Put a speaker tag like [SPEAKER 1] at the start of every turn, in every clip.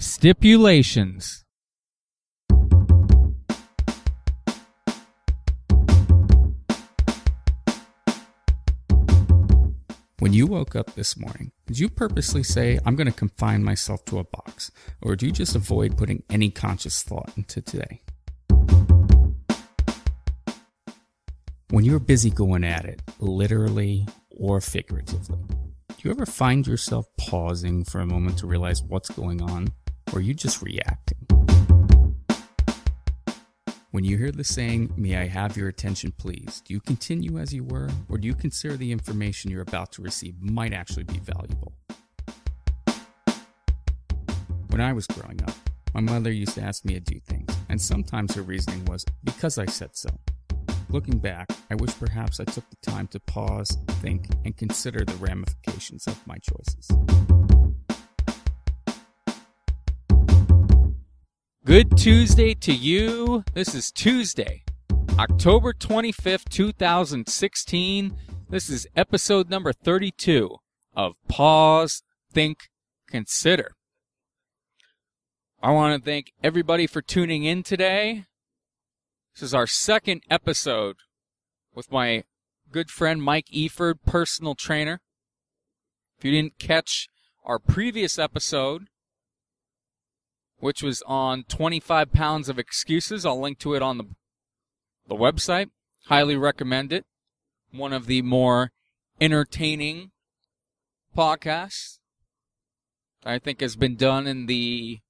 [SPEAKER 1] Stipulations.
[SPEAKER 2] When you woke up this morning, did you purposely say, I'm going to confine myself to a box? Or do you just avoid putting any conscious thought into today? When you're busy going at it, literally or figuratively, do you ever find yourself pausing for a moment to realize what's going on? Or are you just reacting? When you hear the saying, May I have your attention, please, do you continue as you were, or do you consider the information you're about to receive might actually be valuable? When I was growing up, my mother used to ask me to do things, and sometimes her reasoning was, Because I said so. Looking back, I wish perhaps I took the time to pause, think, and consider the ramifications of my choices.
[SPEAKER 1] Good Tuesday to you. This is Tuesday, October 25th, 2016. This is episode number 32 of Pause, Think, Consider. I want to thank everybody for tuning in today. This is our second episode with my good friend Mike Efird, personal trainer. If you didn't catch our previous episode, which was on 25 pounds of excuses. I'll link to it on the the website. Highly recommend it. One of the more entertaining podcasts I think has been done in the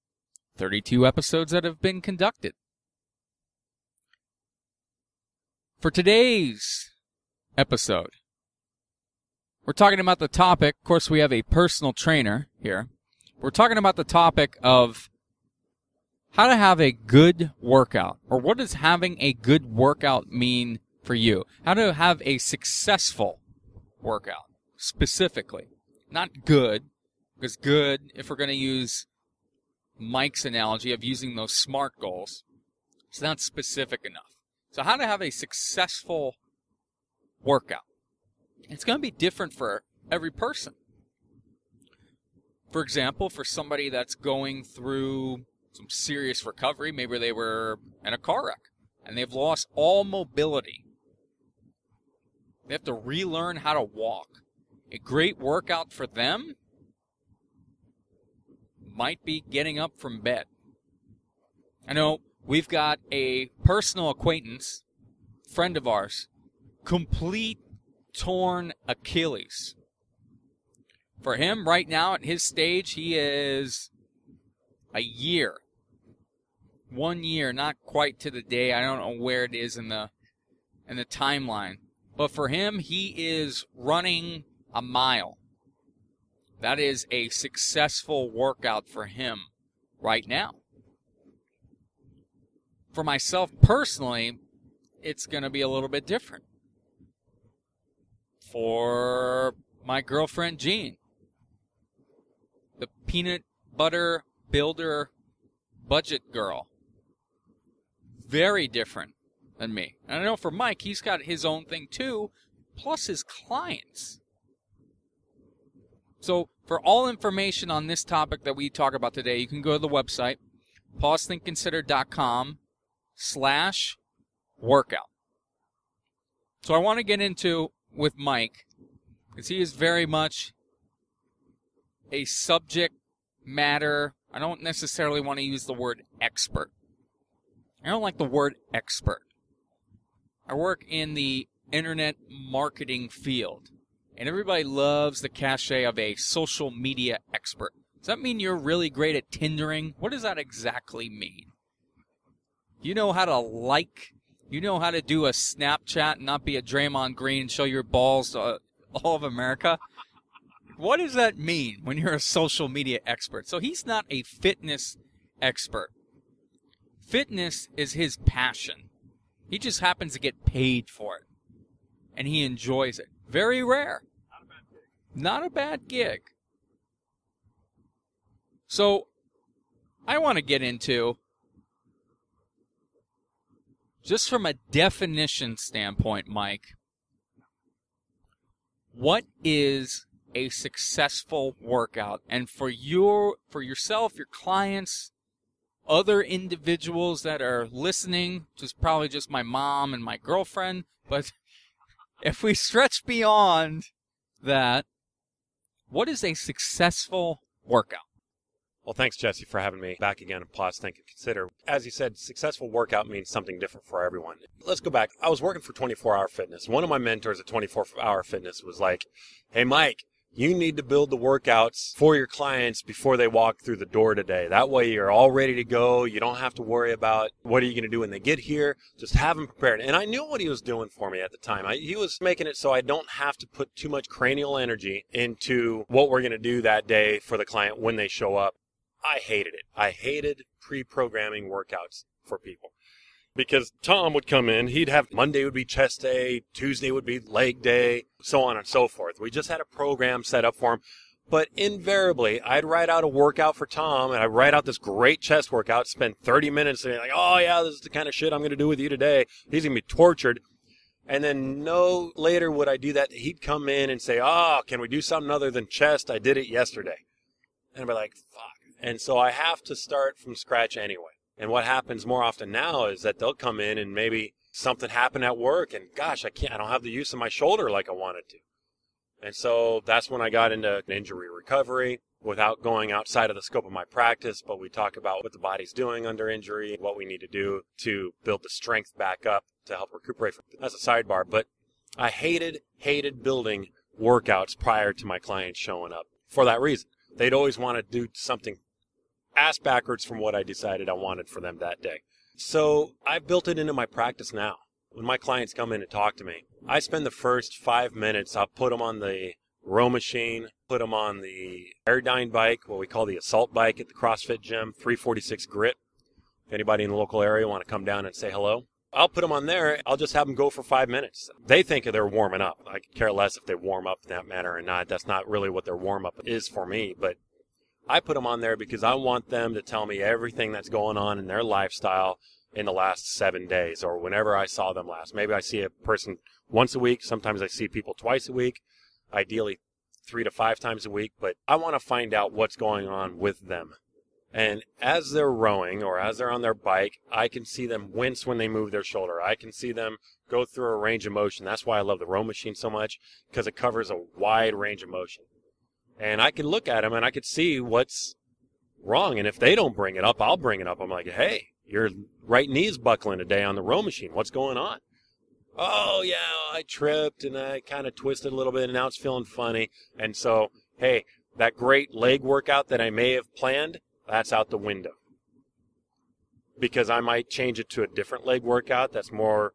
[SPEAKER 1] 32 episodes that have been conducted. For today's episode, we're talking about the topic. Of course, we have a personal trainer here. We're talking about the topic of how to have a good workout, or what does having a good workout mean for you? How to have a successful workout, specifically. Not good, because good, if we're going to use Mike's analogy of using those SMART goals, it's not specific enough. So, how to have a successful workout? It's going to be different for every person. For example, for somebody that's going through some serious recovery. Maybe they were in a car wreck and they've lost all mobility. They have to relearn how to walk. A great workout for them might be getting up from bed. I know we've got a personal acquaintance, friend of ours, complete torn Achilles. For him, right now at his stage, he is a year one year, not quite to the day. I don't know where it is in the in the timeline. But for him, he is running a mile. That is a successful workout for him right now. For myself personally, it's going to be a little bit different. For my girlfriend Jean, the peanut butter builder budget girl very different than me. And I know for Mike, he's got his own thing too, plus his clients. So, for all information on this topic that we talk about today, you can go to the website, pausethinkconsider.com slash workout. So I want to get into with Mike, because he is very much a subject matter. I don't necessarily want to use the word expert. I don't like the word expert. I work in the internet marketing field, and everybody loves the cachet of a social media expert. Does that mean you're really great at Tindering? What does that exactly mean? You know how to like, you know how to do a Snapchat and not be a Draymond Green and show your balls to uh, all of America? What does that mean when you're a social media expert? So he's not a fitness expert. Fitness is his passion. He just happens to get paid for it. And he enjoys it. Very rare. Not a bad gig. So, I want to get into, just from a definition standpoint, Mike, what is a successful workout? And for your for yourself, your clients, other individuals that are listening, which is probably just my mom and my girlfriend, but if we stretch beyond that, what is a successful workout?
[SPEAKER 3] Well, thanks, Jesse, for having me back again and pause, think, and consider. As you said, successful workout means something different for everyone. Let's go back. I was working for 24 Hour Fitness. One of my mentors at 24 Hour Fitness was like, Hey, Mike, you need to build the workouts for your clients before they walk through the door today. That way you're all ready to go. You don't have to worry about what are you going to do when they get here. Just have them prepared. And I knew what he was doing for me at the time. I, he was making it so I don't have to put too much cranial energy into what we're going to do that day for the client when they show up. I hated it. I hated pre-programming workouts for people because Tom would come in, he'd have Monday would be chest day, Tuesday would be leg day, so on and so forth. We just had a program set up for him. But invariably, I'd write out a workout for Tom and I'd write out this great chest workout, spend 30 minutes and be like, oh yeah, this is the kind of shit I'm going to do with you today. He's going to be tortured. And then no later would I do that. He'd come in and say, oh, can we do something other than chest? I did it yesterday. And I'd be like, fuck. And so I have to start from scratch anyway. And what happens more often now is that they'll come in and maybe something happened at work and gosh, I can't, I don't have the use of my shoulder like I wanted to. And so that's when I got into injury recovery without going outside of the scope of my practice. But we talk about what the body's doing under injury, what we need to do to build the strength back up to help recuperate. That's a sidebar. But I hated, hated building workouts prior to my clients showing up for that reason. They'd always want to do something ass backwards from what I decided I wanted for them that day. So I've built it into my practice now. When my clients come in and talk to me, I spend the first five minutes, I'll put them on the row machine, put them on the Airdyne bike, what we call the assault bike at the CrossFit gym, 346 grit. If anybody in the local area want to come down and say hello, I'll put them on there. I'll just have them go for five minutes. They think they're warming up. I care less if they warm up in that manner or not. That's not really what their warm up is for me. But I put them on there because I want them to tell me everything that's going on in their lifestyle in the last seven days or whenever I saw them last. Maybe I see a person once a week. Sometimes I see people twice a week, ideally three to five times a week, but I want to find out what's going on with them. And as they're rowing or as they're on their bike, I can see them wince when they move their shoulder. I can see them go through a range of motion. That's why I love the row machine so much because it covers a wide range of motion and I could look at them and I could see what's wrong. And if they don't bring it up, I'll bring it up. I'm like, hey, your right knee's buckling today on the row machine. What's going on? Oh yeah, I tripped and I kind of twisted a little bit and now it's feeling funny. And so, hey, that great leg workout that I may have planned, that's out the window. Because I might change it to a different leg workout that's more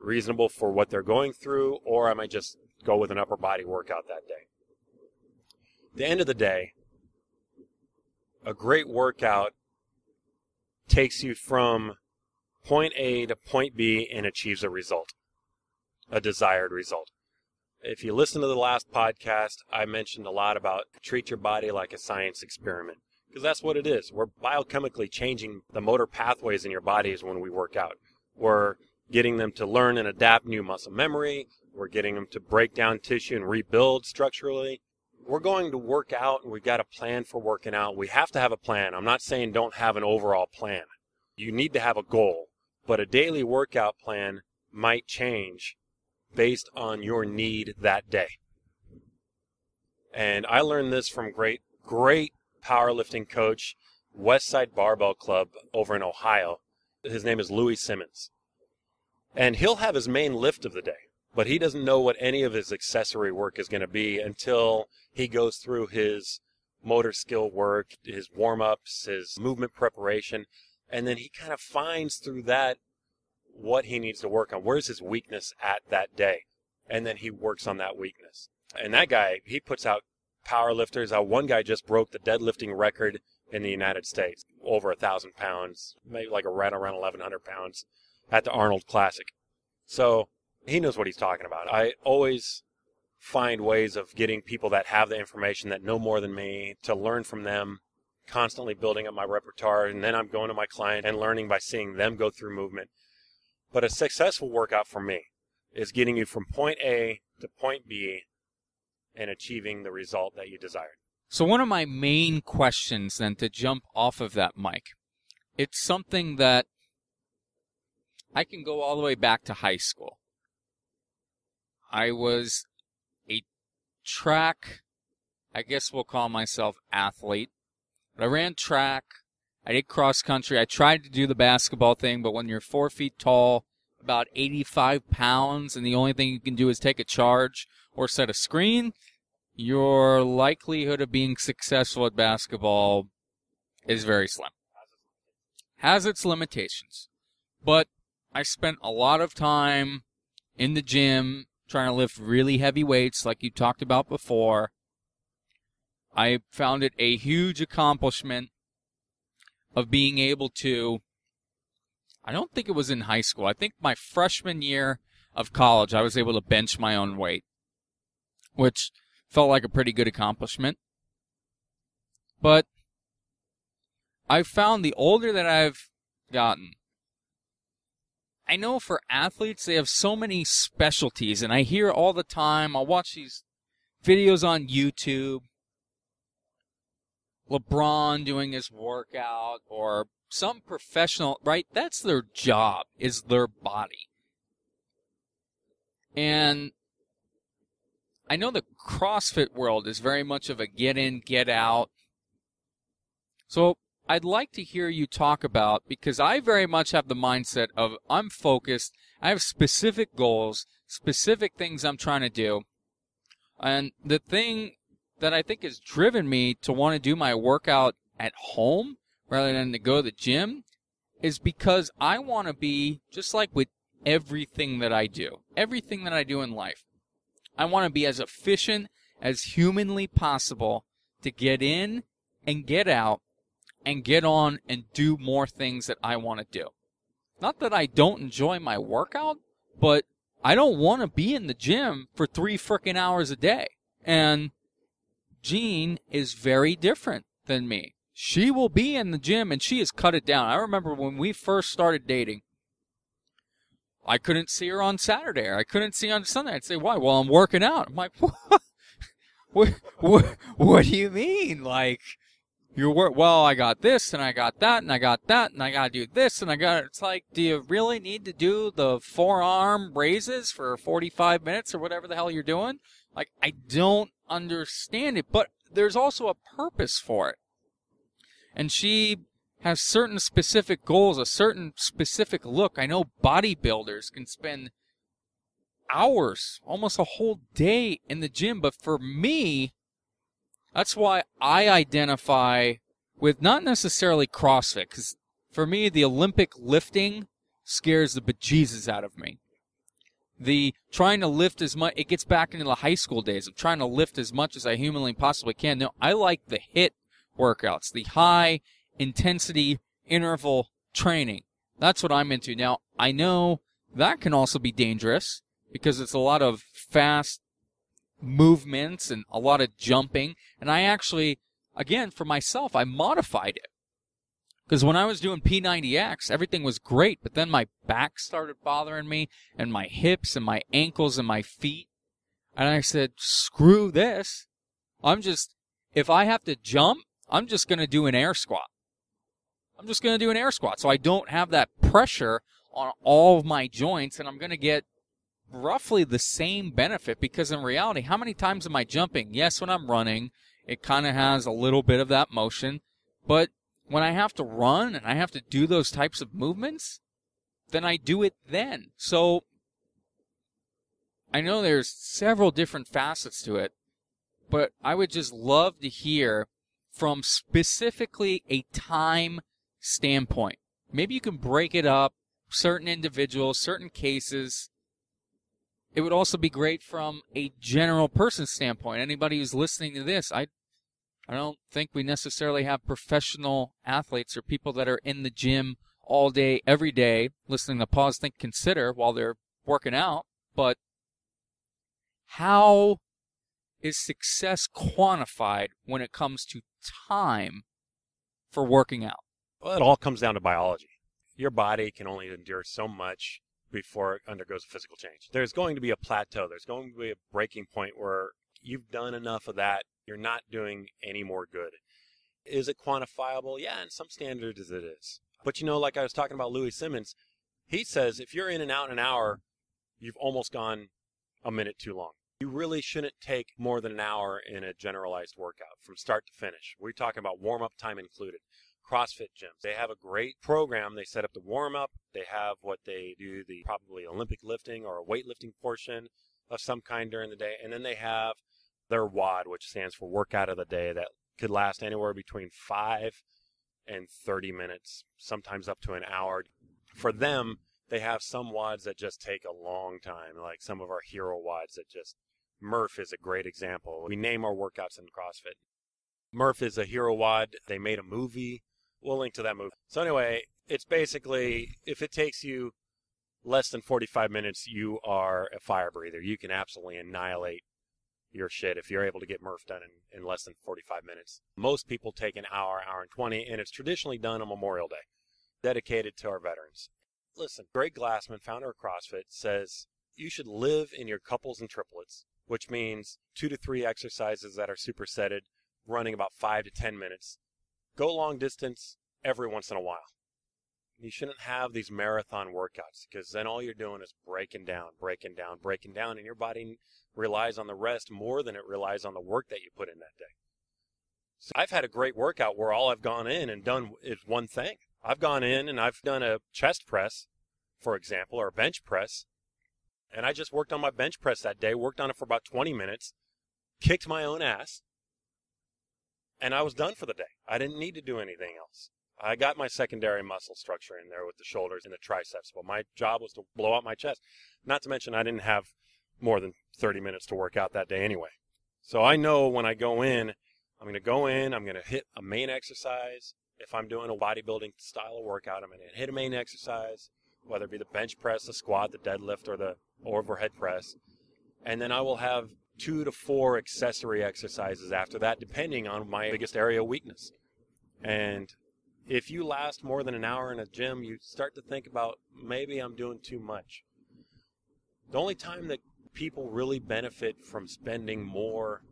[SPEAKER 3] reasonable for what they're going through, or I might just go with an upper body workout that day the end of the day, a great workout takes you from point A to point B and achieves a result, a desired result. If you listen to the last podcast, I mentioned a lot about treat your body like a science experiment because that's what it is. We're biochemically changing the motor pathways in your bodies when we work out. We're getting them to learn and adapt new muscle memory. We're getting them to break down tissue and rebuild structurally we're going to work out and we've got a plan for working out. We have to have a plan. I'm not saying don't have an overall plan. You need to have a goal, but a daily workout plan might change based on your need that day. And I learned this from great, great powerlifting coach, Westside Barbell Club over in Ohio. His name is Louie Simmons. And he'll have his main lift of the day but he doesn't know what any of his accessory work is going to be until he goes through his motor skill work, his warm ups, his movement preparation, and then he kind of finds through that what he needs to work on. Where's his weakness at that day? And then he works on that weakness. And that guy, he puts out power lifters. Uh, one guy just broke the deadlifting record in the United States, over a thousand pounds, maybe like around around 1,100 pounds at the Arnold Classic. So he knows what he's talking about. I always find ways of getting people that have the information that know more than me to learn from them, constantly building up my repertoire. And then I'm going to my client and learning by seeing them go through movement. But a successful workout for me is getting you from point A to point B and achieving the result that you desired.
[SPEAKER 1] So one of my main questions then to jump off of that Mike, it's something that I can go all the way back to high school. I was a track, I guess we'll call myself athlete. But I ran track. I did cross country. I tried to do the basketball thing, but when you're four feet tall, about 85 pounds, and the only thing you can do is take a charge or set a screen, your likelihood of being successful at basketball is very slim. Has its limitations. But I spent a lot of time in the gym trying to lift really heavy weights, like you talked about before. I found it a huge accomplishment of being able to. I don't think it was in high school. I think my freshman year of college, I was able to bench my own weight, which felt like a pretty good accomplishment. But I found the older that I've gotten, I know for athletes, they have so many specialties, and I hear all the time, I'll watch these videos on YouTube. LeBron doing his workout, or some professional, right? That's their job, is their body. And I know the CrossFit world is very much of a get in, get out. So I'd like to hear you talk about because I very much have the mindset of I'm focused, I have specific goals, specific things I'm trying to do. And the thing that I think has driven me to want to do my workout at home rather than to go to the gym is because I want to be just like with everything that I do, everything that I do in life. I want to be as efficient as humanly possible to get in and get out and get on and do more things that I want to do. Not that I don't enjoy my workout, but I don't want to be in the gym for three freaking hours a day. And Jean is very different than me. She will be in the gym and she has cut it down. I remember when we first started dating, I couldn't see her on Saturday or I couldn't see her on Sunday. I'd say, why? Well, I'm working out. I'm like, what? What, what, what do you mean? Like, you're well, I got this and I got that and I got that and I got to do this and I got, it's like, do you really need to do the forearm raises for 45 minutes or whatever the hell you're doing? Like, I don't understand it, but there's also a purpose for it. And she has certain specific goals, a certain specific look. I know bodybuilders can spend hours, almost a whole day in the gym, but for me, that's why I identify with not necessarily CrossFit, because for me, the Olympic lifting scares the bejesus out of me. The trying to lift as much, it gets back into the high school days of trying to lift as much as I humanly possibly can. No, I like the HIT workouts, the high intensity interval training. That's what I'm into. Now, I know that can also be dangerous because it's a lot of fast movements and a lot of jumping. And I actually, again, for myself, I modified it. Because when I was doing P90X, everything was great, but then my back started bothering me, and my hips, and my ankles, and my feet. And I said, screw this. I'm just, if I have to jump, I'm just going to do an air squat. I'm just going to do an air squat. So I don't have that pressure on all of my joints, and I'm going to get roughly the same benefit because in reality, how many times am I jumping? Yes, when I'm running, it kind of has a little bit of that motion, but when I have to run and I have to do those types of movements, then I do it then. So I know there's several different facets to it, but I would just love to hear from specifically a time standpoint. Maybe you can break it up, certain individuals, certain cases, it would also be great from a general person standpoint. Anybody who's listening to this, I I don't think we necessarily have professional athletes or people that are in the gym all day, every day, listening to pause, think, consider while they're working out. But how is success quantified when it comes to time for working out?
[SPEAKER 3] Well, it all comes down to biology. Your body can only endure so much before it undergoes a physical change. There's going to be a plateau. There's going to be a breaking point where you've done enough of that. You're not doing any more good. Is it quantifiable? Yeah, in some standards it is. But you know, like I was talking about Louie Simmons, he says if you're in and out in an hour, you've almost gone a minute too long. You really shouldn't take more than an hour in a generalized workout from start to finish. We're talking about warm up time included. CrossFit gyms. They have a great program. They set up the warm up. They have what they do, the probably Olympic lifting or a weightlifting portion of some kind during the day. And then they have their WOD, which stands for workout of the day, that could last anywhere between five and 30 minutes, sometimes up to an hour. For them, they have some WODs that just take a long time, like some of our hero WODs that just, Murph is a great example. We name our workouts in CrossFit. Murph is a hero WOD. They made a movie. We'll link to that movie. So anyway, it's basically, if it takes you less than 45 minutes, you are a fire breather. You can absolutely annihilate your shit if you're able to get Murph done in, in less than 45 minutes. Most people take an hour, hour and 20, and it's traditionally done on Memorial Day, dedicated to our veterans. Listen, Greg Glassman, founder of CrossFit, says you should live in your couplets and triplets, which means two to three exercises that are supersetted, running about five to 10 minutes. Go long distance every once in a while. You shouldn't have these marathon workouts because then all you're doing is breaking down, breaking down, breaking down, and your body relies on the rest more than it relies on the work that you put in that day. So I've had a great workout where all I've gone in and done is one thing. I've gone in and I've done a chest press, for example, or a bench press, and I just worked on my bench press that day, worked on it for about 20 minutes, kicked my own ass, and I was done for the day. I didn't need to do anything else. I got my secondary muscle structure in there with the shoulders and the triceps, but my job was to blow out my chest. Not to mention, I didn't have more than 30 minutes to work out that day anyway. So I know when I go in, I'm going to go in, I'm going to hit a main exercise. If I'm doing a bodybuilding style of workout, I'm going to hit a main exercise, whether it be the bench press, the squat, the deadlift, or the overhead press. And then I will have two to four accessory exercises after that, depending on my biggest area of weakness. And if you last more than an hour in a gym, you start to think about maybe I'm doing too much. The only time that people really benefit from spending more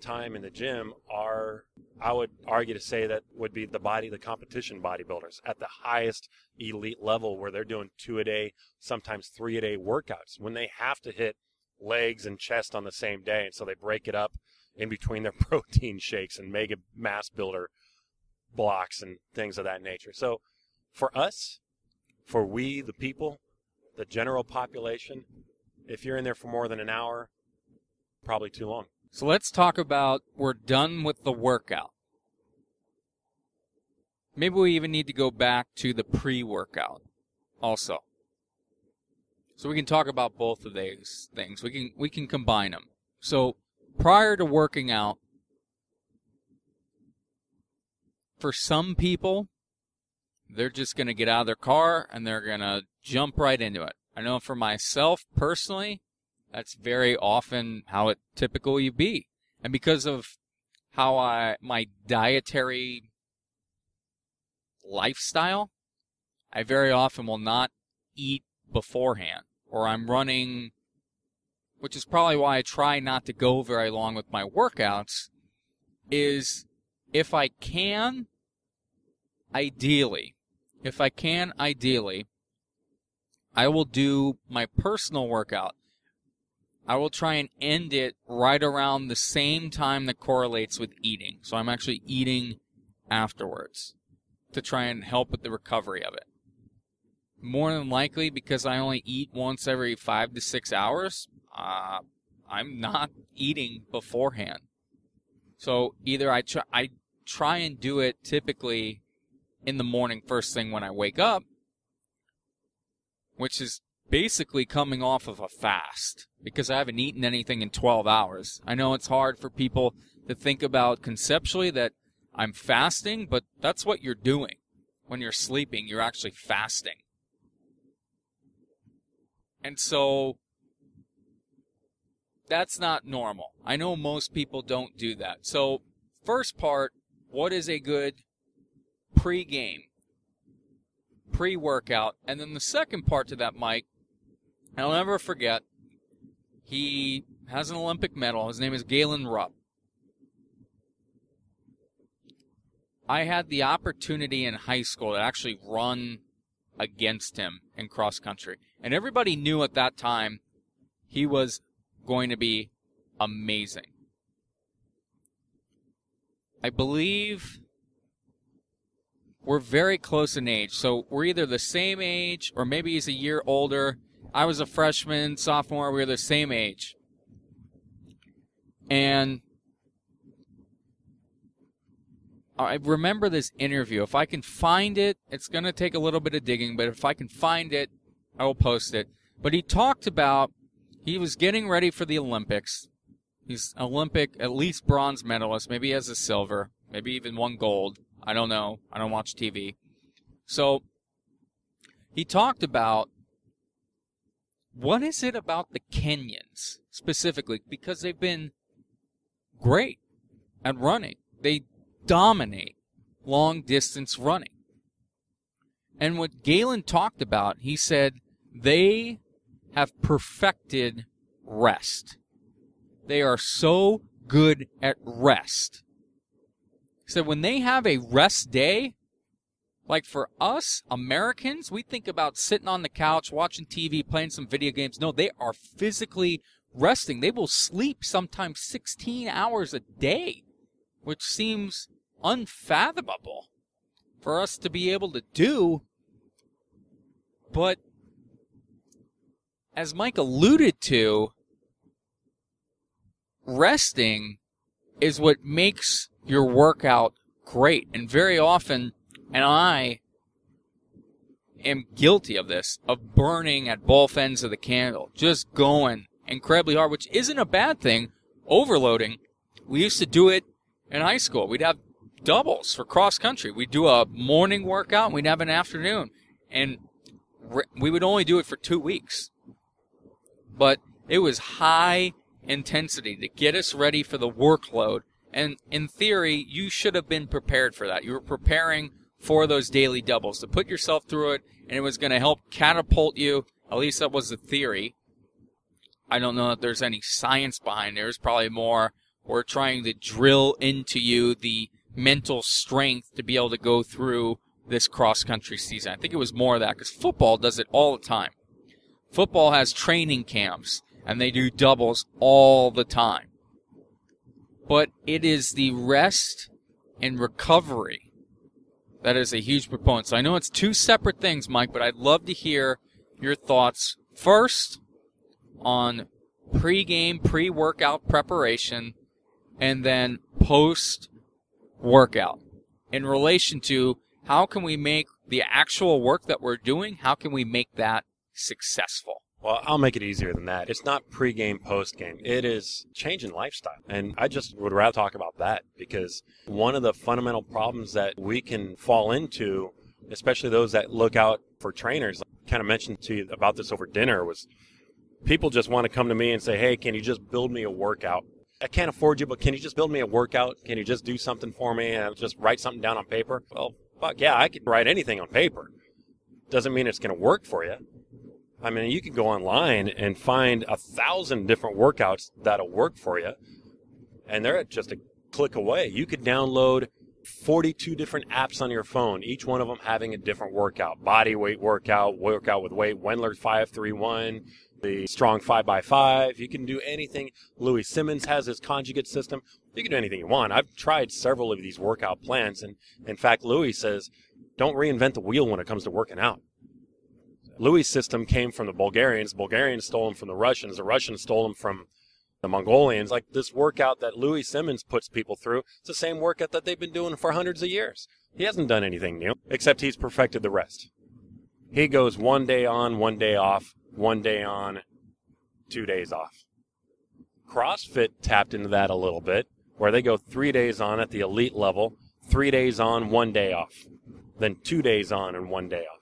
[SPEAKER 3] time in the gym are, I would argue to say that would be the body, the competition bodybuilders at the highest elite level where they're doing two a day, sometimes three a day workouts when they have to hit legs and chest on the same day. And so they break it up in between their protein shakes and mega mass builder blocks and things of that nature. So for us, for we, the people, the general population, if you're in there for more than an hour, probably too long.
[SPEAKER 1] So let's talk about we're done with the workout. Maybe we even need to go back to the pre workout also. So we can talk about both of these things. We can we can combine them. So prior to working out, for some people, they're just going to get out of their car and they're going to jump right into it. I know for myself personally, that's very often how it typically be. And because of how I my dietary lifestyle, I very often will not eat beforehand or I'm running which is probably why I try not to go very long with my workouts is if I can, ideally, if I can, ideally, I will do my personal workout. I will try and end it right around the same time that correlates with eating. So I'm actually eating afterwards to try and help with the recovery of it. More than likely, because I only eat once every five to six hours, uh, I'm not eating beforehand. So either I try, I try and do it typically in the morning, first thing when I wake up, which is basically coming off of a fast because I haven't eaten anything in 12 hours. I know it's hard for people to think about conceptually that I'm fasting, but that's what you're doing. When you're sleeping, you're actually fasting. And so that's not normal. I know most people don't do that. So, first part, what is a good pre-game, pre-workout? And then the second part to that, Mike, I'll never forget, he has an Olympic medal. His name is Galen Rupp. I had the opportunity in high school to actually run against him in cross country. And everybody knew at that time he was going to be amazing. I believe we're very close in age. So we're either the same age or maybe he's a year older. I was a freshman, sophomore, we were the same age. And I remember this interview. If I can find it, it's going to take a little bit of digging, but if I can find it, I will post it. But he talked about he was getting ready for the Olympics. He's Olympic, at least bronze medalist. Maybe he has a silver, maybe even one gold. I don't know. I don't watch TV. So he talked about what is it about the Kenyans specifically because they've been great at running. They dominate long distance running. And what Galen talked about, he said they have perfected rest. They are so good at rest He said when they have a rest day, like for us Americans, we think about sitting on the couch, watching TV, playing some video games. No, they are physically resting. They will sleep sometimes 16 hours a day, which seems unfathomable for us to be able to do. But as Mike alluded to, resting is what makes your workout great. And very often, and I am guilty of this, of burning at both ends of the candle, just going incredibly hard, which isn't a bad thing. Overloading. We used to do it in high school. We'd have doubles for cross country. We'd do a morning workout and we'd have an afternoon. And we would only do it for two weeks. But it was high intensity to get us ready for the workload and in theory, you should have been prepared for that. You were preparing for those daily doubles to put yourself through it, and it was going to help catapult you. At least that was the theory. I don't know if there's any science behind it. There's probably more. We're trying to drill into you the mental strength to be able to go through this cross country season. I think it was more of that because football does it all the time. Football has training camps and they do doubles all the time but it is the rest and recovery that is a huge proponent. So I know it's two separate things, Mike, but I'd love to hear your thoughts first on pre-game, pre-workout preparation, and then post-workout in relation to how can we make the actual work that we're doing, how can we make that successful?
[SPEAKER 3] Well, I'll make it easier than that. It's not pre-game, post-game. It is changing lifestyle. And I just would rather talk about that because one of the fundamental problems that we can fall into, especially those that look out for trainers, I kind of mentioned to you about this over dinner was people just want to come to me and say, "Hey, can you just build me a workout?" I can't afford you, but can you just build me a workout? Can you just do something for me and just write something down on paper? Well, fuck yeah, I can write anything on paper. Doesn't mean it's going to work for you. I mean, you could go online and find a thousand different workouts that'll work for you, and they're just a click away. You could download 42 different apps on your phone, each one of them having a different workout body weight workout, workout with weight, Wendler 531, the strong 5x5. You can do anything. Louie Simmons has his conjugate system. You can do anything you want. I've tried several of these workout plans, and in fact, Louie says, don't reinvent the wheel when it comes to working out. Louie's system came from the Bulgarians. Bulgarians stole them from the Russians. The Russians stole them from the Mongolians. Like this workout that Louie Simmons puts people through, it's the same workout that they've been doing for hundreds of years. He hasn't done anything new, except he's perfected the rest. He goes one day on, one day off, one day on, two days off. CrossFit tapped into that a little bit, where they go three days on at the elite level, three days on, one day off, then two days on and one day off.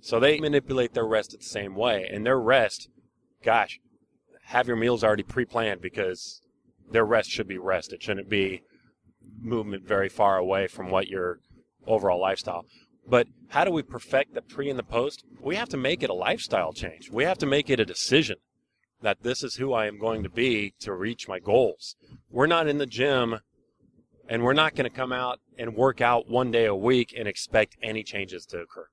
[SPEAKER 3] So they manipulate their rest the same way. And their rest, gosh, have your meals already pre planned because their rest should be rest. It shouldn't be movement very far away from what your overall lifestyle. But how do we perfect the pre and the post? We have to make it a lifestyle change. We have to make it a decision. that this is who I am going to be to reach my goals. We're not in the gym and we're not going to come out and work out one day a week and expect any changes to occur.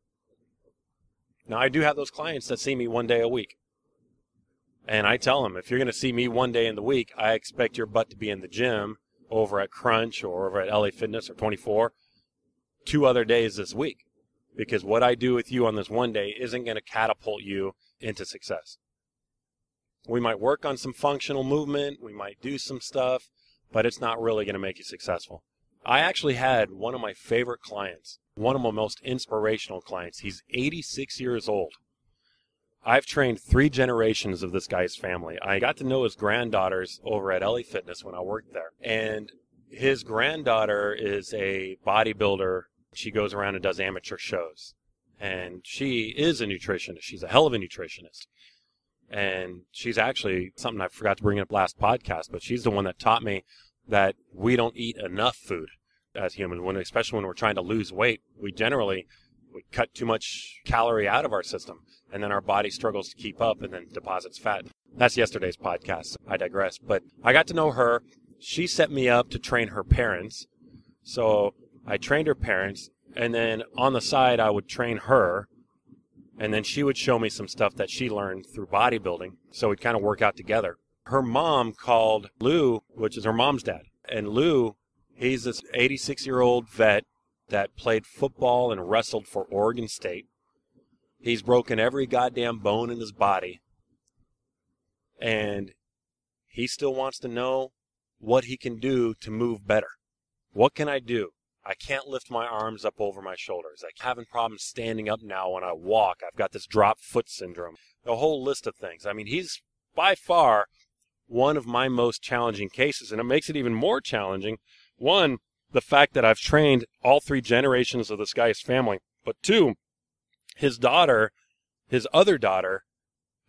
[SPEAKER 3] Now, I do have those clients that see me one day a week. And I tell them, if you're going to see me one day in the week, I expect your butt to be in the gym over at Crunch or over at LA Fitness or 24 two other days this week. Because what I do with you on this one day isn't going to catapult you into success. We might work on some functional movement, we might do some stuff, but it's not really going to make you successful. I actually had one of my favorite clients, one of my most inspirational clients. He's 86 years old. I've trained three generations of this guy's family. I got to know his granddaughters over at LA Fitness when I worked there. And his granddaughter is a bodybuilder. She goes around and does amateur shows. And she is a nutritionist. She's a hell of a nutritionist. And she's actually something I forgot to bring up last podcast, but she's the one that taught me that we don't eat enough food as humans. When, especially when we're trying to lose weight, we generally we cut too much calorie out of our system, and then our body struggles to keep up, and then deposits fat. That's yesterday's podcast. I digress. But I got to know her. She set me up to train her parents. So I trained her parents, and then on the side, I would train her and then she would show me some stuff that she learned through bodybuilding. So we'd kind of work out together. Her mom called Lou, which is her mom's dad. And Lou, he's this 86 year old vet that played football and wrestled for Oregon State. He's broken every goddamn bone in his body. And he still wants to know what he can do to move better. What can I do? I can't lift my arms up over my shoulders. I'm having problems standing up now when I walk. I've got this drop foot syndrome. A whole list of things. I mean, he's by far one of my most challenging cases, and it makes it even more challenging. One, the fact that I've trained all three generations of this guy's family, but two, his daughter, his other daughter,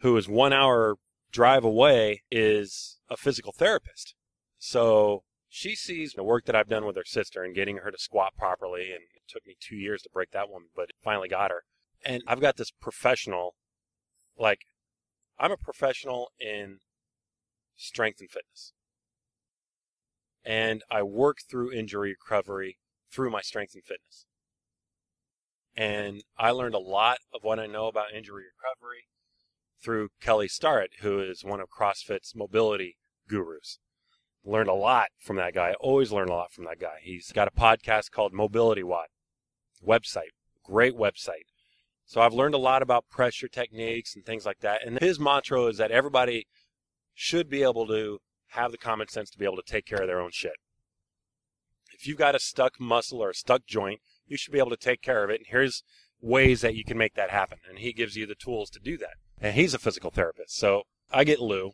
[SPEAKER 3] who is one hour drive away, is a physical therapist. So she sees the work that I've done with her sister and getting her to squat properly. And it took me two years to break that woman, but finally got her. And I've got this professional, like, I'm a professional in strength and fitness. And I work through injury recovery through my strength and fitness. And I learned a lot of what I know about injury recovery through Kelly Starrett, who is one of CrossFit's mobility gurus learned a lot from that guy. I always learn a lot from that guy. He's got a podcast called MobilityWOD. Website, great website. So I've learned a lot about pressure techniques and things like that. And his mantra is that everybody should be able to have the common sense to be able to take care of their own shit. If you've got a stuck muscle or a stuck joint, you should be able to take care of it. And here's ways that you can make that happen. And he gives you the tools to do that. And he's a physical therapist. So I get Lou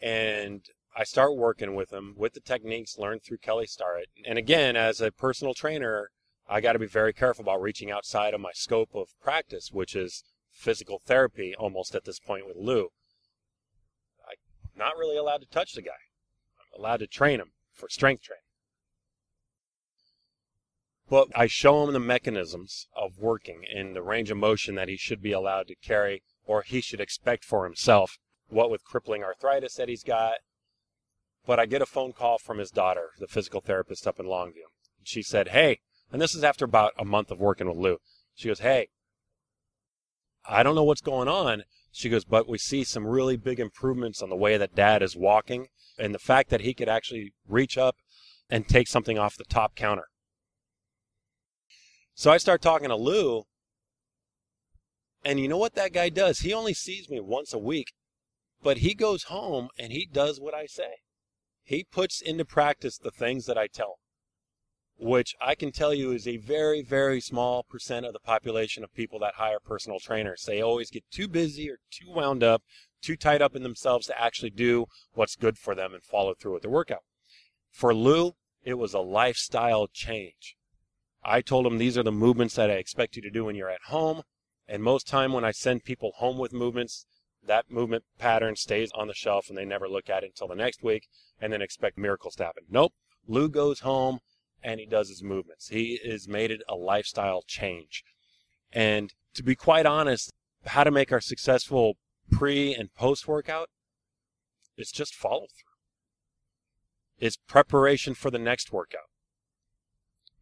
[SPEAKER 3] and I start working with them with the techniques learned through Kelly Starrett. And again, as a personal trainer, I got to be very careful about reaching outside of my scope of practice, which is physical therapy almost at this point with Lou. I'm not really allowed to touch the guy. I'm allowed to train him for strength training. But I show him the mechanisms of working and the range of motion that he should be allowed to carry or he should expect for himself. What with crippling arthritis that he's got, but I get a phone call from his daughter, the physical therapist up in Longview. She said, Hey, and this is after about a month of working with Lou. She goes, Hey, I don't know what's going on. She goes, but we see some really big improvements on the way that dad is walking and the fact that he could actually reach up and take something off the top counter. So I start talking to Lou, and you know what that guy does? He only sees me once a week, but he goes home and he does what I say he puts into practice the things that I tell him, which I can tell you is a very, very small percent of the population of people that hire personal trainers. They always get too busy or too wound up, too tied up in themselves to actually do what's good for them and follow through with their workout. For Lou, it was a lifestyle change. I told him these are the movements that I expect you to do when you're at home. And most time when I send people home with movements, that movement pattern stays on the shelf and they never look at it until the next week and then expect miracles to happen. Nope. Lou goes home and he does his movements. He has made it a lifestyle change. And to be quite honest, how to make our successful pre and post workout, it's just follow through. It's preparation for the next workout.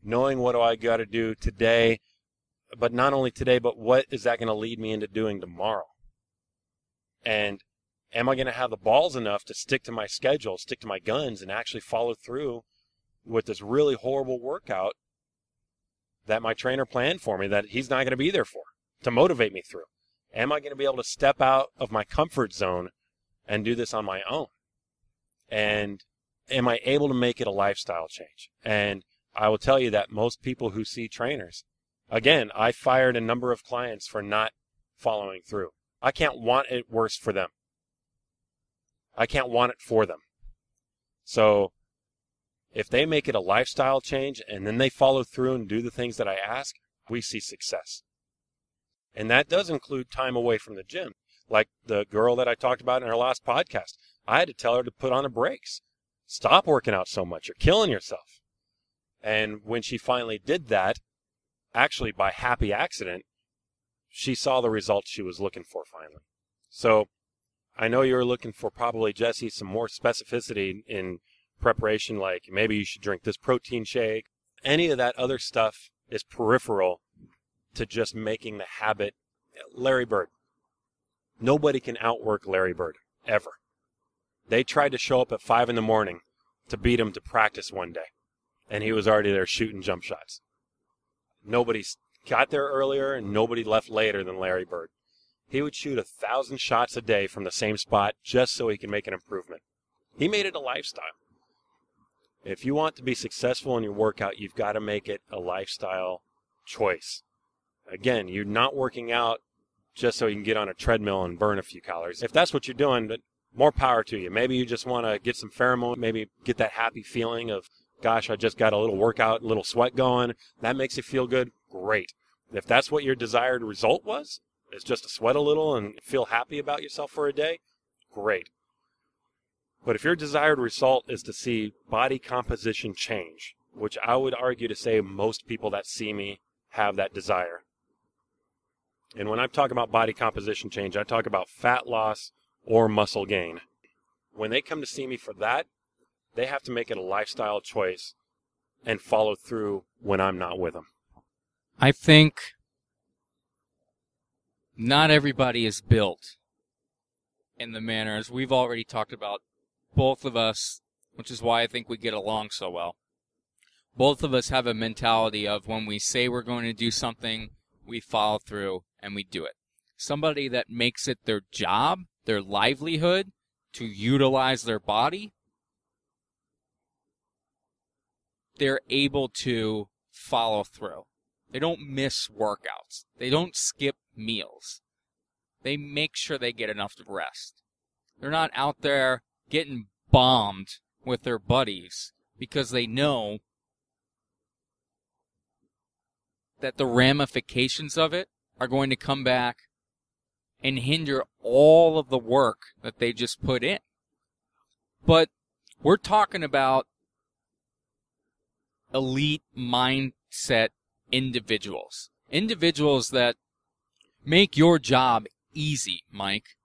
[SPEAKER 3] Knowing what do I got to do today, but not only today, but what is that going to lead me into doing tomorrow? And am I going to have the balls enough to stick to my schedule, stick to my guns, and actually follow through with this really horrible workout that my trainer planned for me that he's not going to be there for to motivate me through? Am I going to be able to step out of my comfort zone and do this on my own? And am I able to make it a lifestyle change? And I will tell you that most people who see trainers, again, I fired a number of clients for not following through. I can't want it worse for them. I can't want it for them. So if they make it a lifestyle change and then they follow through and do the things that I ask, we see success. And that does include time away from the gym. Like the girl that I talked about in our last podcast. I had to tell her to put on the brakes. Stop working out so much. You're killing yourself. And when she finally did that, actually by happy accident, she saw the results she was looking for finally. So I know you're looking for probably, Jesse, some more specificity in preparation, like maybe you should drink this protein shake. Any of that other stuff is peripheral to just making the habit. Larry Bird. Nobody can outwork Larry Bird, ever. They tried to show up at 5 in the morning to beat him to practice one day, and he was already there shooting jump shots. Nobody got there earlier, and nobody left later than Larry Bird. He would shoot a thousand shots a day from the same spot just so he could make an improvement. He made it a lifestyle. If you want to be successful in your workout, you've got to make it a lifestyle choice. Again, you're not working out just so you can get on a treadmill and burn a few calories. If that's what you're doing, but more power to you. Maybe you just want to get some pheromone, maybe get that happy feeling of, gosh, I just got a little workout, a little sweat going. That makes you feel good. Great. If that's what your desired result was, is just to sweat a little and feel happy about yourself for a day, great. But if your desired result is to see body composition change, which I would argue to say most people that see me have that desire. And when I'm talking about body composition change, I talk about fat loss or muscle gain. When they come to see me for that, they have to make it a lifestyle choice and follow through when I'm not with them.
[SPEAKER 1] I think not everybody is built in the manner as we've already talked about both of us which is why I think we get along so well both of us have a mentality of when we say we're going to do something we follow through and we do it somebody that makes it their job their livelihood to utilize their body they're able to follow through they don't miss workouts. They don't skip meals. They make sure they get enough rest. They're not out there getting bombed with their buddies because they know that the ramifications of it are going to come back and hinder all of the work that they just put in. But we're talking about elite mindset individuals. Individuals that make your job easy, Mike.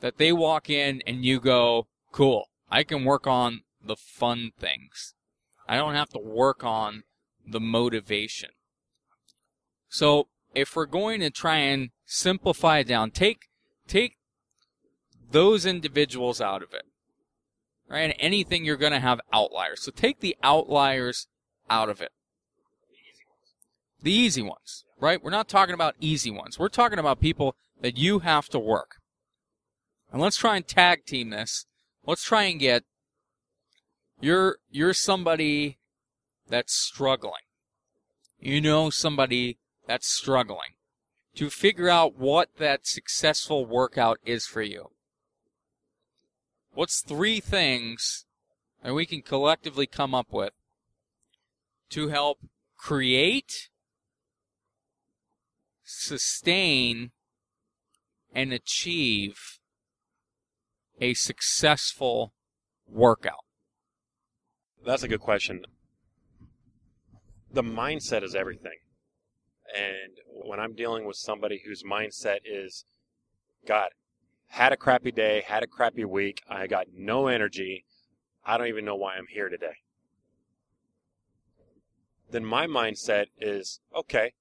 [SPEAKER 1] That they walk in and you go, cool, I can work on the fun things. I don't have to work on the motivation. So if we're going to try and simplify down, take take those individuals out of it. Right? Anything you're going to have outliers. So take the outliers out of it. The easy ones, right? We're not talking about easy ones. We're talking about people that you have to work. And let's try and tag team this. Let's try and get you're you're somebody that's struggling. You know somebody that's struggling to figure out what that successful workout is for you. What's three things that we can collectively come up with to help create sustain and achieve a successful workout?
[SPEAKER 3] That's a good question. The mindset is everything. And when I'm dealing with somebody whose mindset is, God, had a crappy day, had a crappy week, I got no energy, I don't even know why I'm here today. Then my mindset is okay,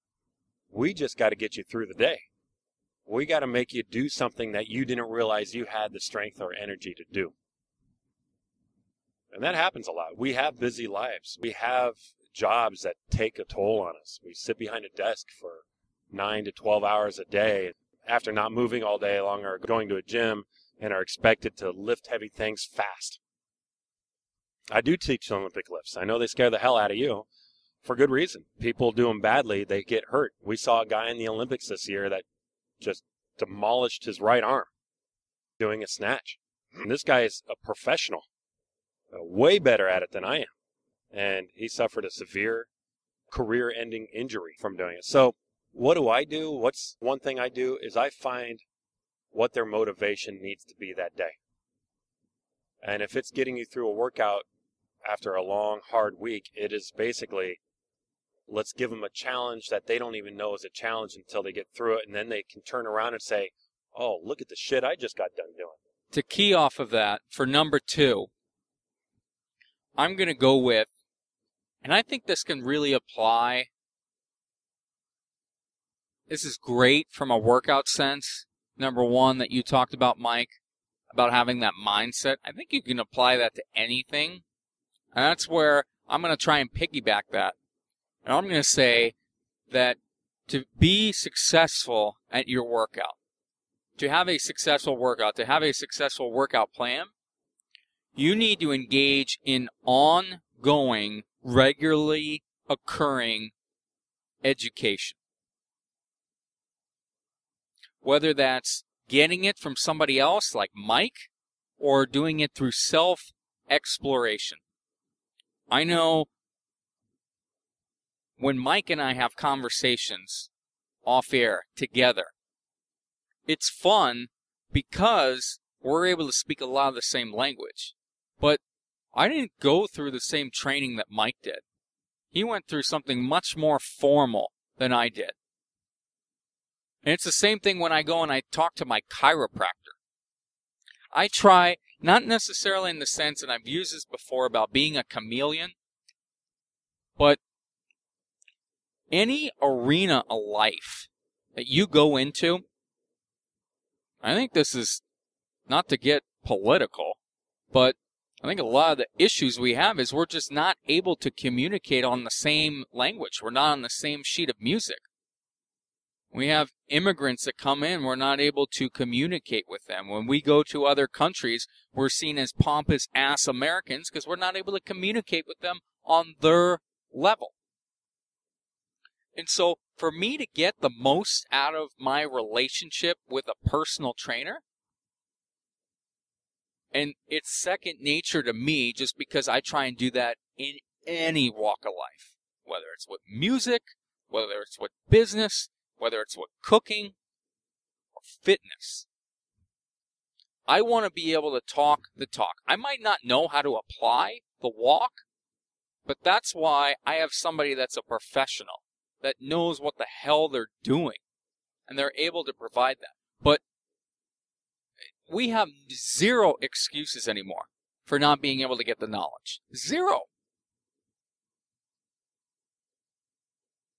[SPEAKER 3] we just got to get you through the day. We got to make you do something that you didn't realize you had the strength or energy to do. And that happens a lot. We have busy lives. We have jobs that take a toll on us. We sit behind a desk for nine to 12 hours a day after not moving all day long or going to a gym and are expected to lift heavy things fast. I do teach Olympic lifts. I know they scare the hell out of you for good reason. People do them badly, they get hurt. We saw a guy in the Olympics this year that just demolished his right arm doing a snatch. And this guy is a professional, uh, way better at it than I am. And he suffered a severe career ending injury from doing it. So, what do I do? What's one thing I do is I find what their motivation needs to be that day. And if it's getting you through a workout after a long, hard week, it is basically let's give them a challenge that they don't even know is a challenge until they get through it. And then they can turn around and say, oh, look at the shit I just got done doing.
[SPEAKER 1] To key off of that, for number two, I'm going to go with, and I think this can really apply. This is great from a workout sense. Number one, that you talked about, Mike, about having that mindset. I think you can apply that to anything. And that's where I'm going to try and piggyback that. And I'm going to say that to be successful at your workout, to have a successful workout, to have a successful workout plan, you need to engage in ongoing, regularly occurring education. Whether that's getting it from somebody else like Mike or doing it through self exploration. I know when Mike and I have conversations off air together, it's fun because we're able to speak a lot of the same language. But I didn't go through the same training that Mike did. He went through something much more formal than I did. And it's the same thing when I go and I talk to my chiropractor. I try, not necessarily in the sense, and I've used this before about being a chameleon, but any arena of life that you go into, I think this is not to get political, but I think a lot of the issues we have is we're just not able to communicate on the same language. We're not on the same sheet of music. We have immigrants that come in, we're not able to communicate with them. When we go to other countries, we're seen as pompous ass Americans because we're not able to communicate with them on their level. And so, for me to get the most out of my relationship with a personal trainer, and it's second nature to me just because I try and do that in any walk of life, whether it's with music, whether it's with business, whether it's with cooking or fitness. I want to be able to talk the talk. I might not know how to apply the walk, but that's why I have somebody that's a professional that knows what the hell they're doing and they're able to provide that. But we have zero excuses anymore for not being able to get the knowledge. Zero.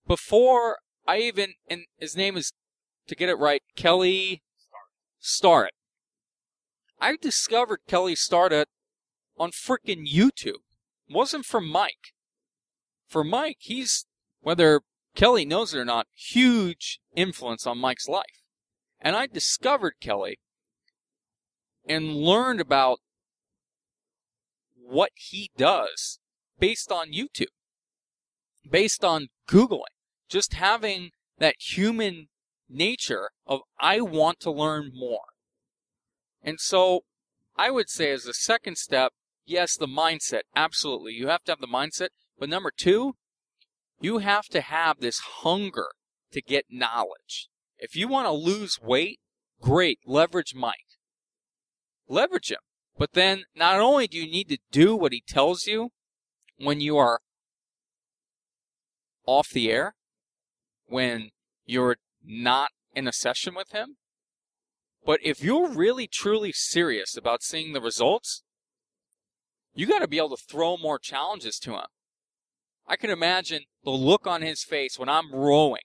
[SPEAKER 1] Before I even, and his name is, to get it right, Kelly Starrett. I discovered Kelly Starrett on freaking YouTube. It wasn't from Mike. For Mike, he's, whether Kelly knows it or not, huge influence on Mike's life. And I discovered Kelly and learned about what he does based on YouTube, based on Googling just having that human nature of I want to learn more. And so I would say as a second step, yes, the mindset, absolutely. You have to have the mindset. But number two, you have to have this hunger to get knowledge. If you want to lose weight, great, leverage Mike. Leverage him. But then not only do you need to do what he tells you when you are off the air, when you're not in a session with him, But if you're really truly serious about seeing the results, you got to be able to throw more challenges to him. I can imagine the look on his face when I'm rowing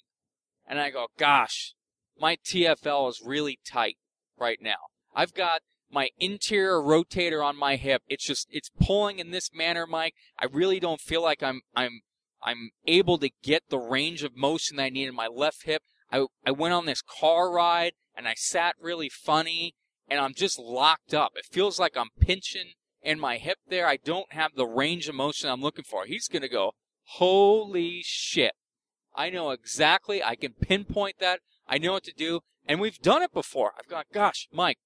[SPEAKER 1] and I go, gosh, my TFL is really tight right now. I've got my interior rotator on my hip. It's just, it's pulling in this manner, Mike. I really don't feel like I'm, I'm, I'm able to get the range of motion that I need in my left hip. I, I went on this car ride and I sat really funny and I'm just locked up. It feels like I'm pinching in my hip there. I don't have the range of motion I'm looking for. He's going to go, holy shit. I know exactly. I can pinpoint that. I know what to do. And we've done it before. I've gone, gosh, Mike,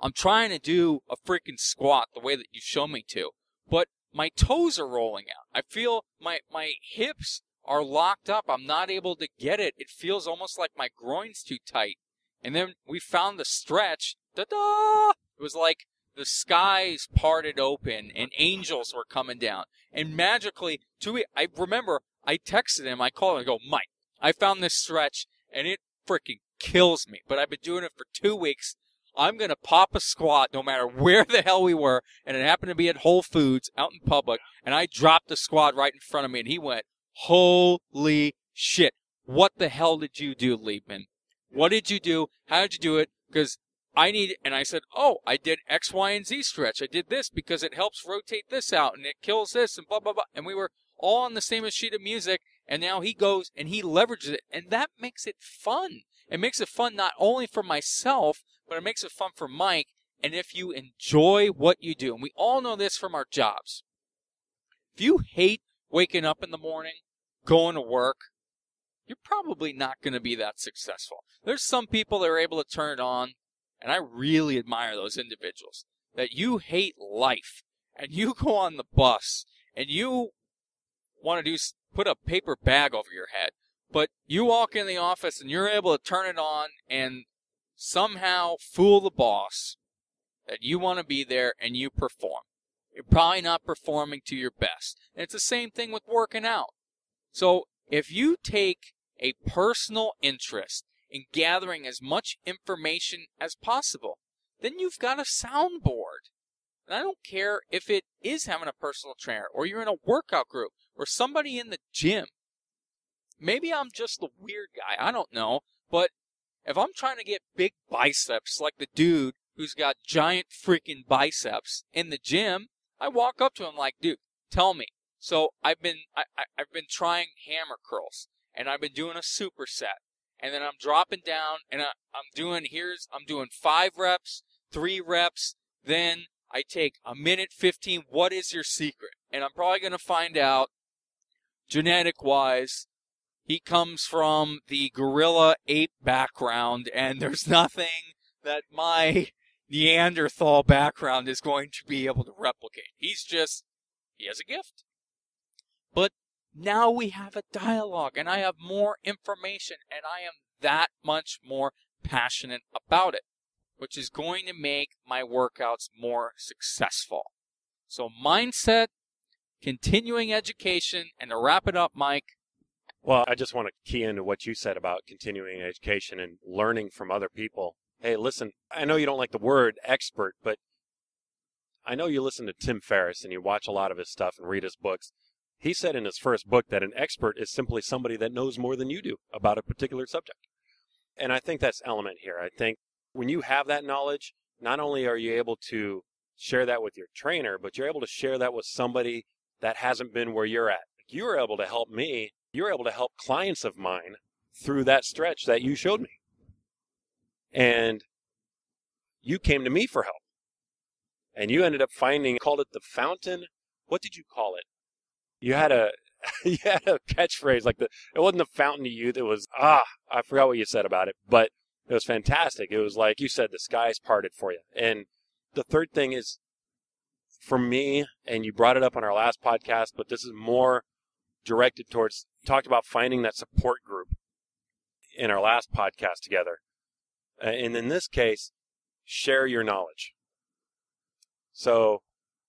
[SPEAKER 1] I'm trying to do a freaking squat the way that you show me to, but my toes are rolling out. I feel my, my hips are locked up. I'm not able to get it. It feels almost like my groin's too tight. And then we found the stretch. Da-da! It was like the skies parted open and angels were coming down. And magically, two, I remember I texted him, I called him, I go, Mike, I found this stretch and it freaking kills me. But I've been doing it for two weeks. I'm going to pop a squat no matter where the hell we were. And it happened to be at Whole Foods out in public. And I dropped the squat right in front of me and he went, holy shit. What the hell did you do, Liebman? What did you do? How did you do it? Because I need, and I said, oh, I did X, Y, and Z stretch. I did this because it helps rotate this out and it kills this and blah, blah, blah. And we were all on the same sheet of music. And now he goes and he leverages it. And that makes it fun. It makes it fun not only for myself, but it makes it fun for Mike. And if you enjoy what you do, and we all know this from our jobs, if you hate waking up in the morning, going to work, you're probably not going to be that successful. There's some people that are able to turn it on, and I really admire those individuals that you hate life and you go on the bus and you want to do put a paper bag over your head, but you walk in the office and you're able to turn it on and somehow fool the boss that you want to be there and you perform. You're probably not performing to your best. And it's the same thing with working out. So if you take a personal interest in gathering as much information as possible, then you've got a soundboard. And I don't care if it is having a personal trainer or you're in a workout group or somebody in the gym. Maybe I'm just the weird guy. I don't know. But if I'm trying to get big biceps like the dude who's got giant freaking biceps in the gym, I walk up to him like, dude, tell me. So I've been I, I've been trying hammer curls and I've been doing a superset and then I'm dropping down and I, I'm doing here's I'm doing five reps, three reps, then I take a minute 15. What is your secret? And I'm probably going to find out genetic wise, he comes from the gorilla ape background, and there's nothing that my Neanderthal background is going to be able to replicate. He's just, he has a gift. But now we have a dialogue and I have more information and I am that much more passionate about it, which is going to make my workouts more successful. So mindset, continuing education, and to wrap it up, Mike.
[SPEAKER 3] Well, I just want to key into what you said about continuing education and learning from other people. Hey, listen, I know you don't like the word expert, but I know you listen to Tim Ferriss and you watch a lot of his stuff and read his books. He said in his first book that an expert is simply somebody that knows more than you do about a particular subject. And I think that's element here. I think when you have that knowledge, not only are you able to share that with your trainer, but you're able to share that with somebody that hasn't been where you're at. You were able to help me. You were able to help clients of mine through that stretch that you showed me. And you came to me for help. And you ended up finding, called it the fountain. What did you call it? You had a you had a catchphrase like the it wasn't the fountain of youth. It was ah I forgot what you said about it, but it was fantastic. It was like you said, the skies parted for you. And the third thing is for me, and you brought it up on our last podcast, but this is more directed towards talked about finding that support group in our last podcast together. And in this case, share your knowledge. So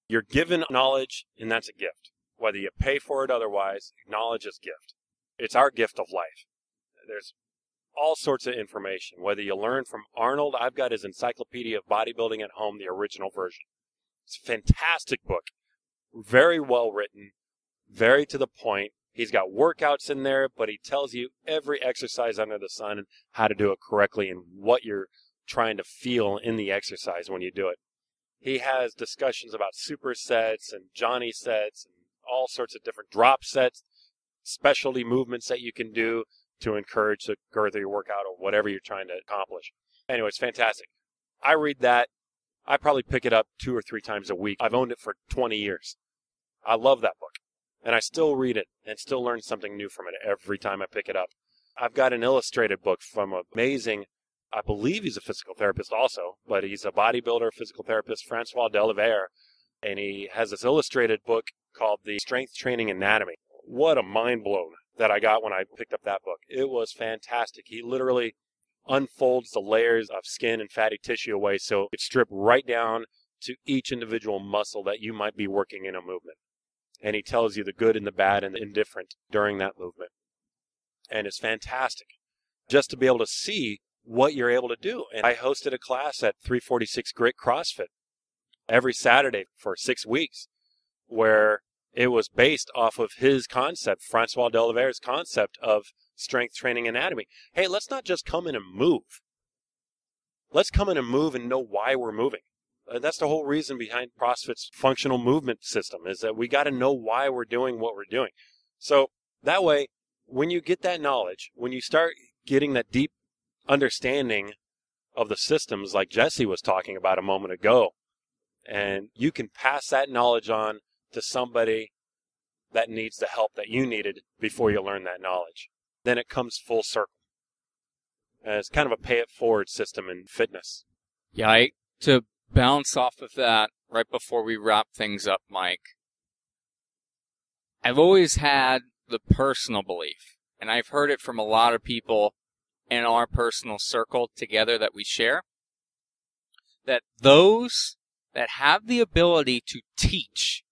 [SPEAKER 3] you're given knowledge, and that's a gift whether you pay for it otherwise, acknowledge is gift. It's our gift of life. There's all sorts of information. Whether you learn from Arnold, I've got his Encyclopedia of Bodybuilding at Home, the original version. It's a fantastic book, very well written, very to the point. He's got workouts in there, but he tells you every exercise under the sun and how to do it correctly and what you're trying to feel in the exercise when you do it. He has discussions about supersets and giant sets and all sorts of different drop sets, specialty movements that you can do to encourage the girth of your workout or whatever you're trying to accomplish. Anyway, it's fantastic. I read that. I probably pick it up two or three times a week. I've owned it for 20 years. I love that book. And I still read it and still learn something new from it every time I pick it up. I've got an illustrated book from amazing, I believe he's a physical therapist also, but he's a bodybuilder, physical therapist, Francois Delavier. And he has this illustrated book called The Strength Training Anatomy. What a mind blown that I got when I picked up that book. It was fantastic. He literally unfolds the layers of skin and fatty tissue away so it stripped right down to each individual muscle that you might be working in a movement and he tells you the good and the bad and the indifferent during that movement. And it's fantastic just to be able to see what you're able to do. And I hosted a class at 346 Grit CrossFit every Saturday for six weeks where it was based off of his concept, Francois Delavier's concept of strength training anatomy. Hey, let's not just come in and move. Let's come in and move and know why we're moving. Uh, that's the whole reason behind CrossFit's functional movement system is that we got to know why we're doing what we're doing. So that way, when you get that knowledge, when you start getting that deep understanding of the systems like Jesse was talking about a moment ago, and you can pass that knowledge on to somebody that needs the help that you needed before you learn that knowledge. Then it comes full circle. And it's kind of a pay it forward system in fitness.
[SPEAKER 1] Yeah, I, to bounce off of that right before we wrap things up, Mike. I've always had the personal belief, and I've heard it from a lot of people in our personal circle together that we share, that those that have the ability to teach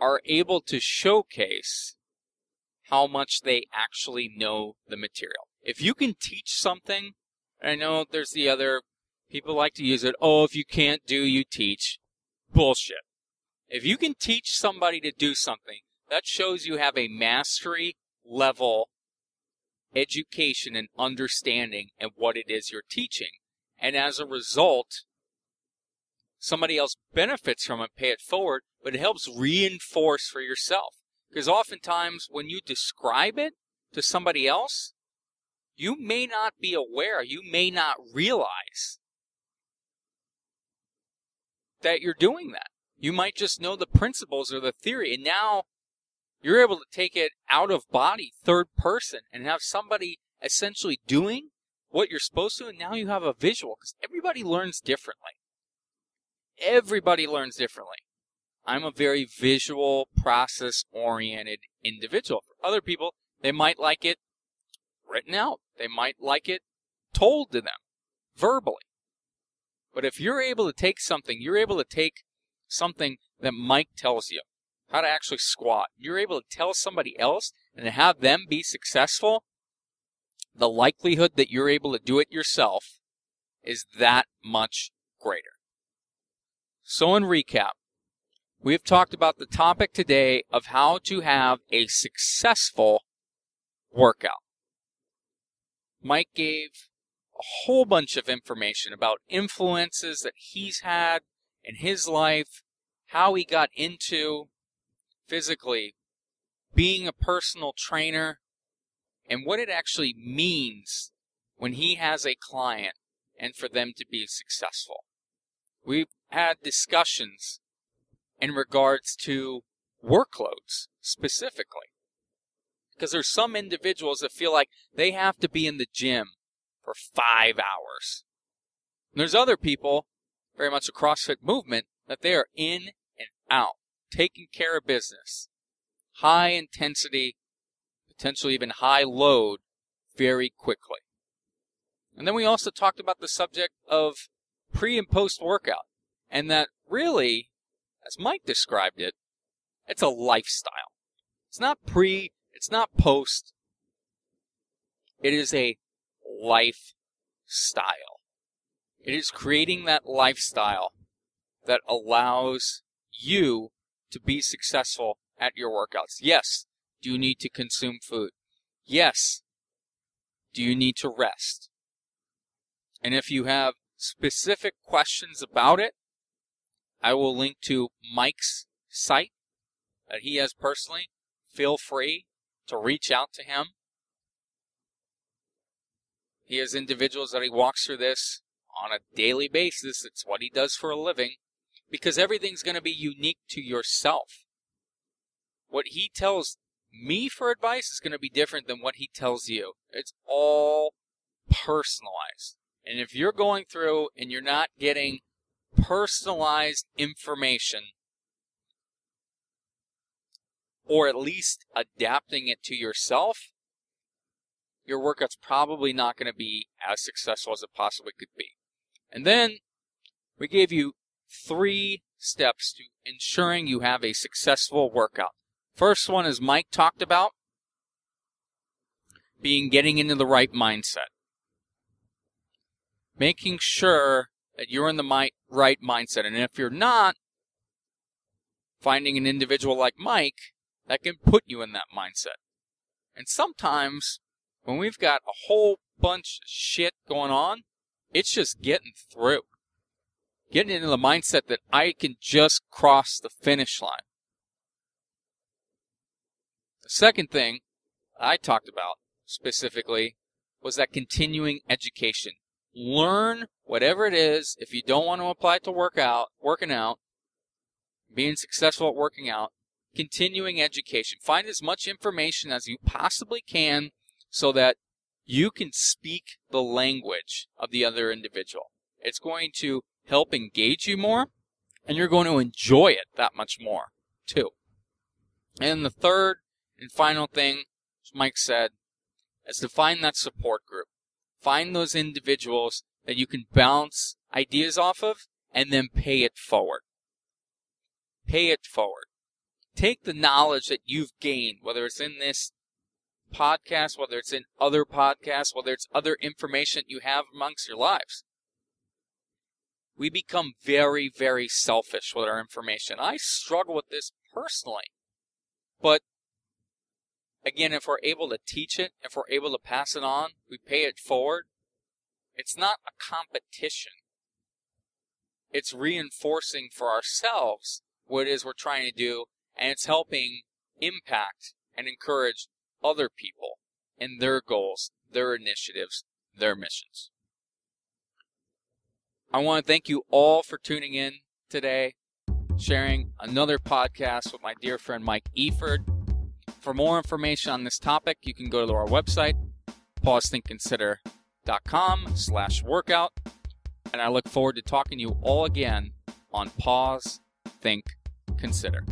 [SPEAKER 1] are able to showcase how much they actually know the material. If you can teach something, I know there's the other People like to use it. Oh, if you can't do, you teach. Bullshit. If you can teach somebody to do something, that shows you have a mastery level education and understanding and what it is you're teaching. And as a result, somebody else benefits from it, pay it forward, but it helps reinforce for yourself. Because oftentimes when you describe it to somebody else, you may not be aware, you may not realize that you're doing that. You might just know the principles or the theory, and now you're able to take it out of body, third person, and have somebody essentially doing what you're supposed to, and now you have a visual, because everybody learns differently. Everybody learns differently. I'm a very visual, process oriented individual. For other people, they might like it written out. They might like it told to them verbally. But if you're able to take something, you're able to take something that Mike tells you, how to actually squat. You're able to tell somebody else and have them be successful. The likelihood that you're able to do it yourself is that much greater. So in recap, we have talked about the topic today of how to have a successful workout. Mike gave a whole bunch of information about influences that he's had in his life, how he got into physically being a personal trainer, and what it actually means when he has a client and for them to be successful. We've had discussions in regards to workloads specifically. Because there's some individuals that feel like they have to be in the gym for five hours. And there's other people, very much a CrossFit movement, that they are in and out, taking care of business. High intensity, potentially even high load, very quickly. And then we also talked about the subject of pre and post workout, and that really, as Mike described it, it's a lifestyle. It's not pre, it's not post, It is a lifestyle. It is creating that lifestyle that allows you to be successful at your workouts. Yes, do you need to consume food? Yes. Do you need to rest? And if you have specific questions about it, I will link to Mike's site that he has personally. Feel free to reach out to him. He has individuals that he walks through this on a daily basis. It's what he does for a living because everything's going to be unique to yourself. What he tells me for advice is going to be different than what he tells you. It's all personalized. And if you're going through and you're not getting personalized information, or at least adapting it to yourself, your workout's probably not going to be as successful as it possibly could be. And then we gave you three steps to ensuring you have a successful workout. First one, as Mike talked about, being getting into the right mindset. Making sure that you're in the right mindset. And if you're not, finding an individual like Mike that can put you in that mindset. And sometimes when we've got a whole bunch of shit going on, it's just getting through. Getting into the mindset that I can just cross the finish line. The second thing I talked about specifically was that continuing education. Learn whatever it is. If you don't want to apply it to work out, working out, being successful at working out, continuing education. Find as much information as you possibly can so that you can speak the language of the other individual. It's going to help engage you more, and you're going to enjoy it that much more, too. And the third and final thing, as Mike said, is to find that support group. Find those individuals that you can bounce ideas off of and then pay it forward. Pay it forward. Take the knowledge that you've gained, whether it's in this podcast, whether it's in other podcasts, whether it's other information you have amongst your lives. We become very, very selfish with our information. I struggle with this personally. But again, if we're able to teach it, if we're able to pass it on, we pay it forward. It's not a competition. It's reinforcing for ourselves what it is we're trying to do, and it's helping impact and encourage other people in their goals, their initiatives, their missions. I want to thank you all for tuning in today, sharing another podcast with my dear friend Mike Efird. For more information on this topic, you can go to our website, pausethinkconsider.com slash workout. And I look forward to talking to you all again on Pause, Think, Consider.